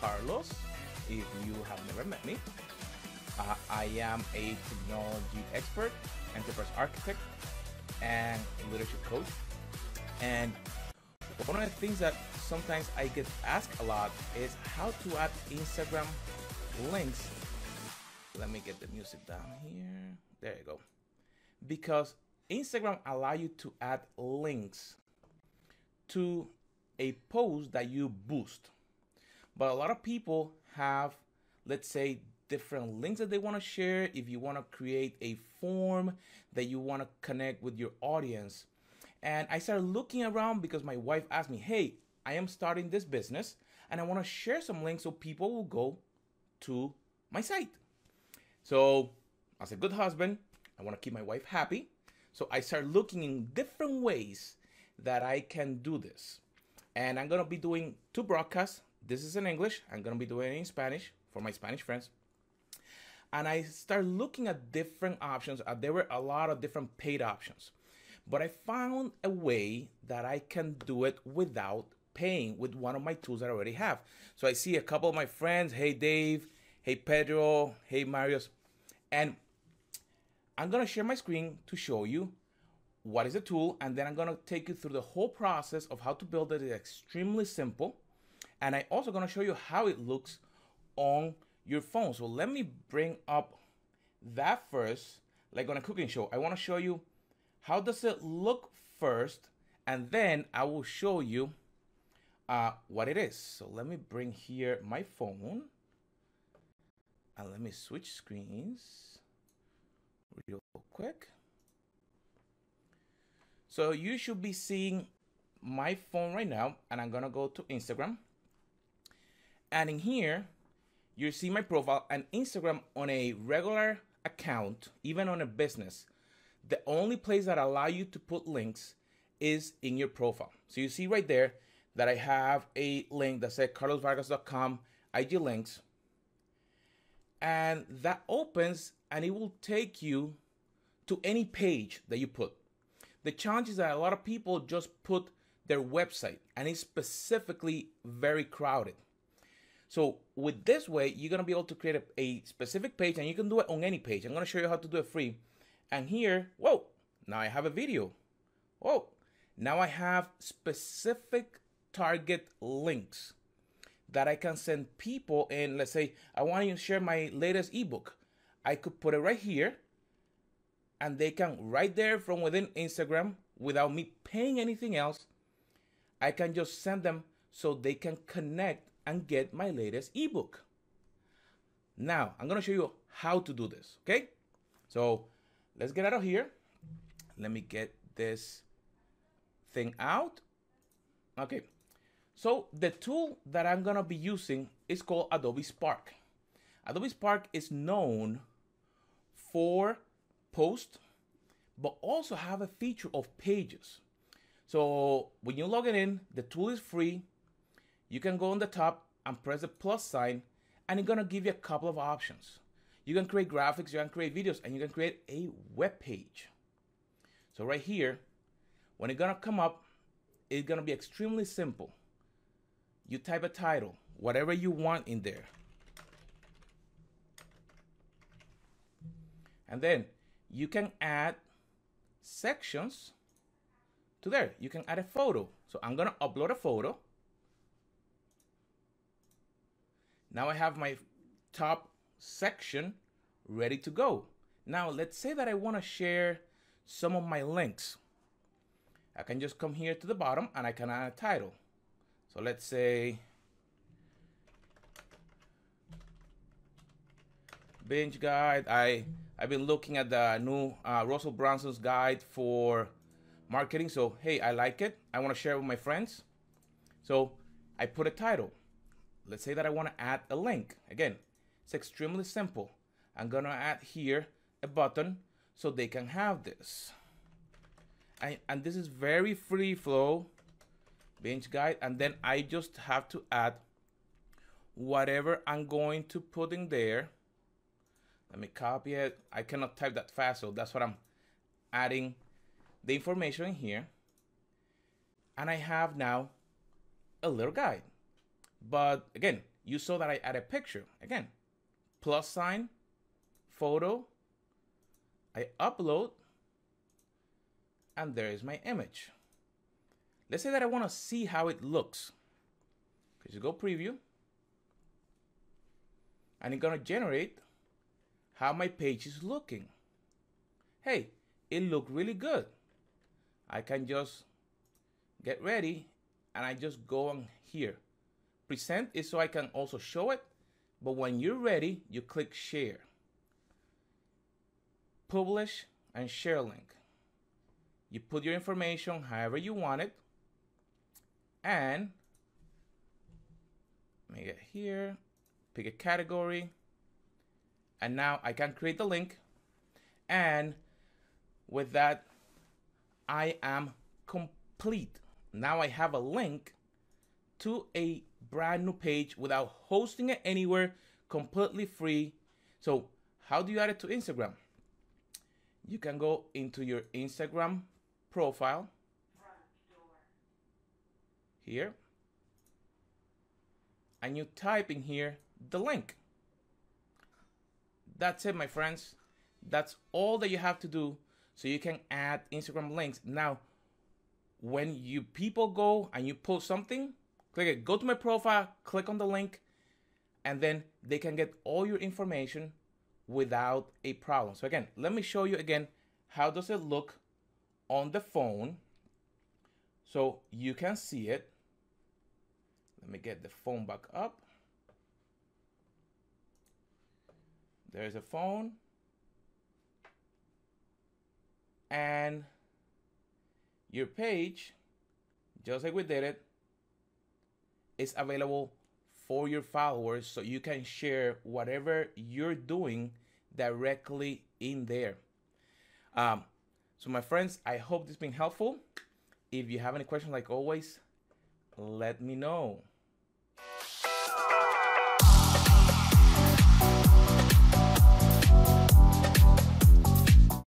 Carlos. If you have never met me, uh, I am a technology expert, enterprise architect, and leadership coach. And one of the things that sometimes I get asked a lot is how to add Instagram links. Let me get the music down here. There you go. Because Instagram allow you to add links to a post that you boost. But a lot of people have, let's say, different links that they want to share. If you want to create a form that you want to connect with your audience. And I started looking around because my wife asked me, hey, I am starting this business and I want to share some links so people will go to my site. So, as a good husband, I want to keep my wife happy. So I started looking in different ways that I can do this. And I'm going to be doing two broadcasts. This is in English. I'm going to be doing it in Spanish for my Spanish friends. And I started looking at different options. Uh, there were a lot of different paid options. But I found a way that I can do it without paying with one of my tools that I already have. So I see a couple of my friends, hey Dave, hey Pedro, hey Marius, and I'm gonna share my screen to show you what is the tool, and then I'm gonna take you through the whole process of how to build it. It's extremely simple, and I also gonna show you how it looks on your phone. So let me bring up that first, like on a cooking show. I wanna show you how does it look first, and then I will show you uh, what it is. So let me bring here my phone, and let me switch screens real quick. So you should be seeing my phone right now, and I'm gonna go to Instagram. And in here, you see my profile and Instagram on a regular account, even on a business. The only place that allow you to put links is in your profile. So you see right there that I have a link that says carlosvargas.com IG links. And that opens and it will take you to any page that you put. The challenge is that a lot of people just put their website and it's specifically very crowded. So with this way, you're gonna be able to create a, a, specific page and you can do it on any page. I'm gonna show you how to do it free. And here, whoa, now I have a video. Whoa, now I have specific target links that I can send people in. Let's say I want to share my latest ebook. I could put it right here and they can right there from within Instagram without me paying anything else. I can just send them so they can connect and get my latest ebook. Now, I'm going to show you how to do this, okay? So, let's get out of here. Let me get this thing out. Okay. So, the tool that I'm going to be using is called Adobe Spark. Adobe Spark is known for post, but also have a feature of pages. So when you log in, the tool is free. You can go on the top and press the plus sign, and it's gonna give you a couple of options. You can create graphics, you can create videos, and you can create a web page. So right here, when it's gonna come up, it's gonna be extremely simple. You type a title, whatever you want in there. And then you can add sections to there. You can add a photo. So I'm gonna upload a photo. Now I have my top section ready to go. Now let's say that I wanna share some of my links. I can just come here to the bottom and I can add a title. So let's say binge guide. I I've been looking at the new uh, Russell Brunson's guide for marketing. So, hey, I like it. I want to share it with my friends. So, I put a title. Let's say that I want to add a link. Again, it's extremely simple. I'm going to add here a button so they can have this. I, and this is very free flow binge guide. And then I just have to add whatever I'm going to put in there let me copy it. I cannot type that fast, so that's what I'm adding the information in here. And I have now a little guide. But again, you saw that I add a picture. Again, plus sign, photo, I upload, and there is my image. Let's say that I want to see how it looks. Because you go preview, and it's going to generate how my page is looking. Hey, it looked really good. I can just get ready and I just go on here. Present is so I can also show it, but when you're ready, you click share. Publish and share link. You put your information however you want it, and make it here, pick a category, and now I can create the link, and with that, I am complete. Now I have a link to a brand new page without hosting it anywhere, completely free. So, how do you add it to Instagram? You can go into your Instagram profile here and you type in here the link. That's it, my friends. That's all that you have to do so you can add Instagram links. Now, when you people go and you post something, click it, go to my profile, click on the link, and then they can get all your information without a problem. So again, let me show you again how does it look on the phone so you can see it. Let me get the phone back up. There's a phone. And your page, just like we did it, is available for your followers so you can share whatever you're doing directly in there. Um, so, my friends, I hope this has been helpful. If you have any questions, like always, let me know.